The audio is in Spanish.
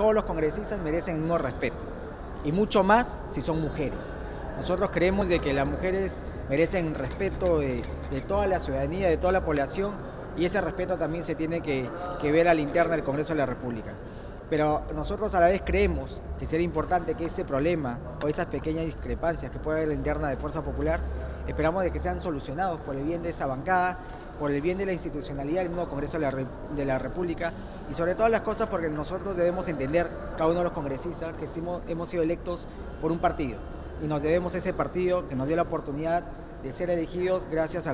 todos los congresistas merecen el respeto y mucho más si son mujeres. Nosotros creemos de que las mujeres merecen respeto de, toda la ciudadanía, de toda la población y ese respeto también se tiene que, que ver a la interna del Congreso de la República. Pero nosotros a la vez creemos que sería importante que ese problema o esas pequeñas discrepancias que puede haber en la interna de Fuerza Popular, esperamos de que sean solucionados por el bien de esa bancada, por el bien de la institucionalidad del mismo Congreso de la, de la República. Y sobre todas las cosas porque nosotros debemos entender, cada uno de los congresistas, que hemos sido electos por un partido. Y nos debemos a ese partido que nos dio la oportunidad de ser elegidos gracias a